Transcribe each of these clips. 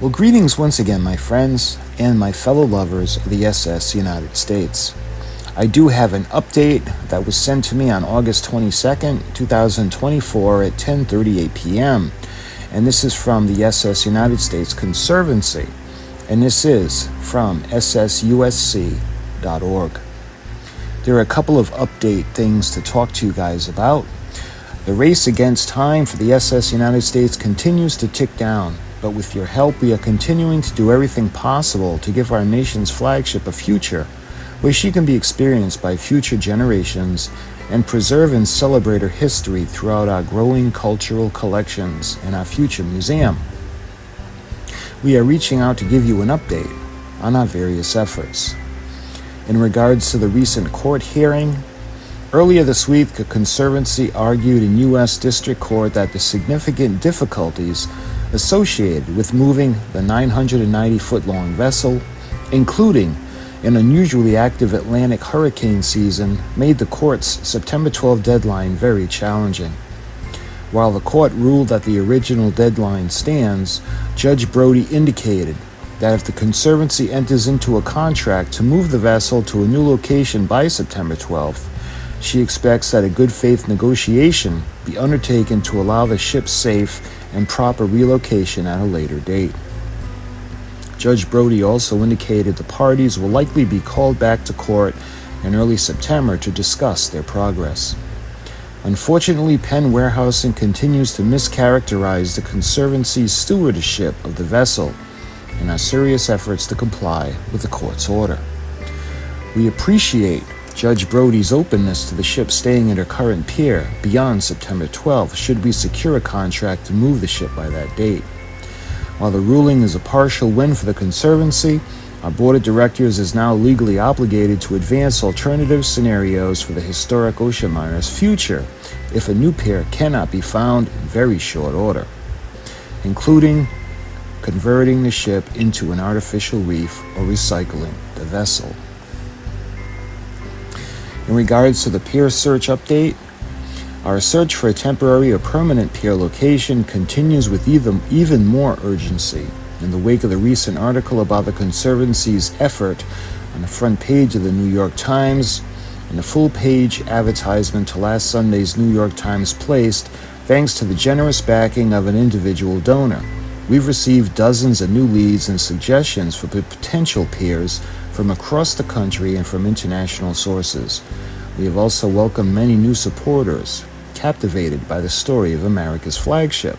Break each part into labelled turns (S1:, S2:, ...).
S1: Well, greetings once again, my friends and my fellow lovers of the SS United States. I do have an update that was sent to me on August 22nd, 2024 at 10:38 p.m. And this is from the SS United States Conservancy. And this is from ssusc.org. There are a couple of update things to talk to you guys about. The race against time for the SS United States continues to tick down, but with your help, we are continuing to do everything possible to give our nation's flagship a future where she can be experienced by future generations and preserve and celebrate her history throughout our growing cultural collections and our future museum. We are reaching out to give you an update on our various efforts. In regards to the recent court hearing Earlier this week, the Conservancy argued in U.S. District Court that the significant difficulties associated with moving the 990 foot long vessel, including an unusually active Atlantic hurricane season, made the court's September 12 deadline very challenging. While the court ruled that the original deadline stands, Judge Brody indicated that if the Conservancy enters into a contract to move the vessel to a new location by September 12th, she expects that a good faith negotiation be undertaken to allow the ship safe and proper relocation at a later date. Judge Brody also indicated the parties will likely be called back to court in early September to discuss their progress. Unfortunately, Penn Warehousing continues to mischaracterize the Conservancy's stewardship of the vessel in our serious efforts to comply with the court's order. We appreciate Judge Brody's openness to the ship staying at her current pier beyond September 12th should we secure a contract to move the ship by that date. While the ruling is a partial win for the Conservancy, our Board of Directors is now legally obligated to advance alternative scenarios for the historic ocean future if a new pier cannot be found in very short order, including converting the ship into an artificial reef or recycling the vessel. In regards to the pier search update, our search for a temporary or permanent pier location continues with even, even more urgency. In the wake of the recent article about the Conservancy's effort on the front page of the New York Times and the full page advertisement to last Sunday's New York Times placed, thanks to the generous backing of an individual donor. We've received dozens of new leads and suggestions for potential piers from across the country and from international sources. We have also welcomed many new supporters, captivated by the story of America's flagship.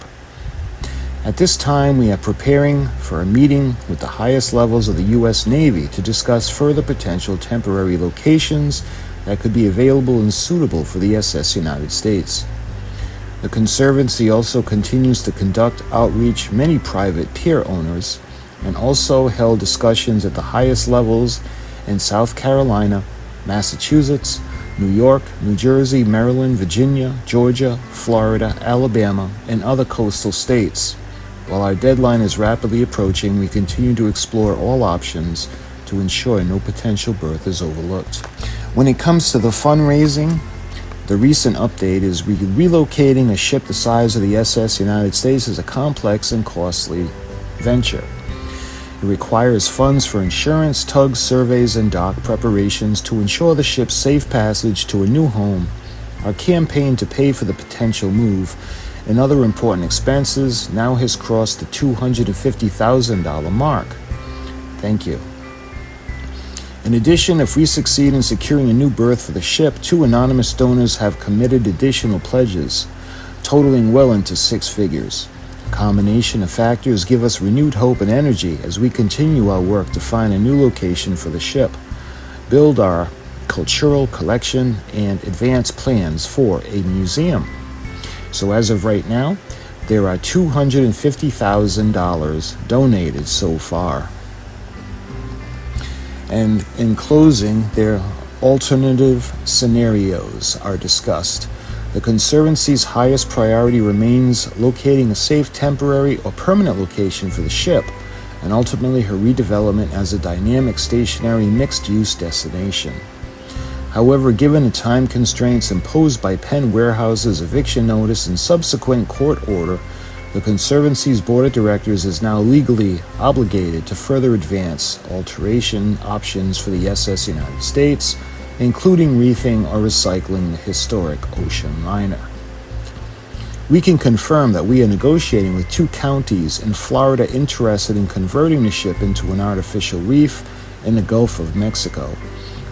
S1: At this time, we are preparing for a meeting with the highest levels of the U.S. Navy to discuss further potential temporary locations that could be available and suitable for the SS United States. The Conservancy also continues to conduct outreach many private pier owners and also held discussions at the highest levels in South Carolina, Massachusetts, New York, New Jersey, Maryland, Virginia, Georgia, Florida, Alabama, and other coastal states. While our deadline is rapidly approaching, we continue to explore all options to ensure no potential berth is overlooked. When it comes to the fundraising, the recent update is re- relocating a ship the size of the SS United States is a complex and costly venture. It requires funds for insurance, tugs, surveys, and dock preparations to ensure the ship's safe passage to a new home. Our campaign to pay for the potential move and other important expenses now has crossed the $250,000 mark. Thank you. In addition, if we succeed in securing a new berth for the ship, two anonymous donors have committed additional pledges, totaling well into six figures combination of factors give us renewed hope and energy as we continue our work to find a new location for the ship, build our cultural collection, and advance plans for a museum. So, as of right now, there are $250,000 donated so far. And in closing, their alternative scenarios are discussed the Conservancy's highest priority remains locating a safe temporary or permanent location for the ship, and ultimately her redevelopment as a dynamic stationary mixed use destination. However, given the time constraints imposed by Penn Warehouse's eviction notice and subsequent court order, The Conservancy's board of directors is now legally obligated to further advance alteration options for the SS United States, including reefing or recycling the historic ocean liner. We can confirm that we are negotiating with two counties in Florida interested in converting the ship into an artificial reef in the Gulf of Mexico.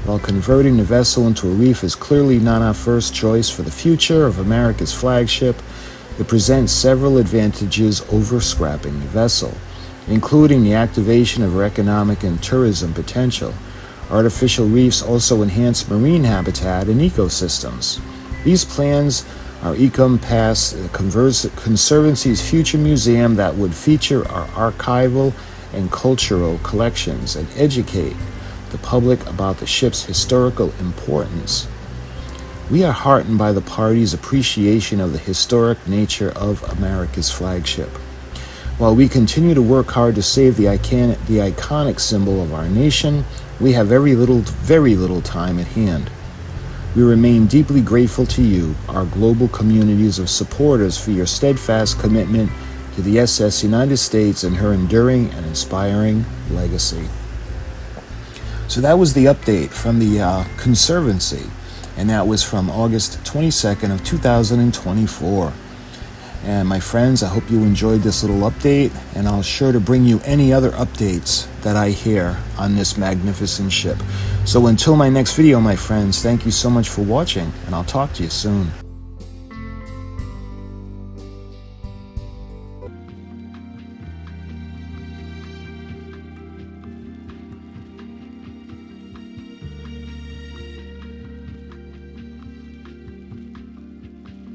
S1: While converting the vessel into a reef is clearly not our first choice for the future of America's flagship, it presents several advantages over scrapping the vessel, including the activation of her economic and tourism potential. Artificial reefs also enhance marine habitat and ecosystems. These plans are Ecom Pass Conservancy's future museum that would feature our archival and cultural collections and educate the public about the ship's historical importance. We are heartened by the party's appreciation of the historic nature of America's flagship. While we continue to work hard to save the, the iconic symbol of our nation, we have very little, very little time at hand. We remain deeply grateful to you, our global communities of supporters, for your steadfast commitment to the SS United States and her enduring and inspiring legacy. So that was the update from the uh, Conservancy, and that was from August 22nd of 2024. And my friends, I hope you enjoyed this little update, and I'll sure to bring you any other updates that I hear on this magnificent ship. So until my next video, my friends, thank you so much for watching, and I'll talk to you soon.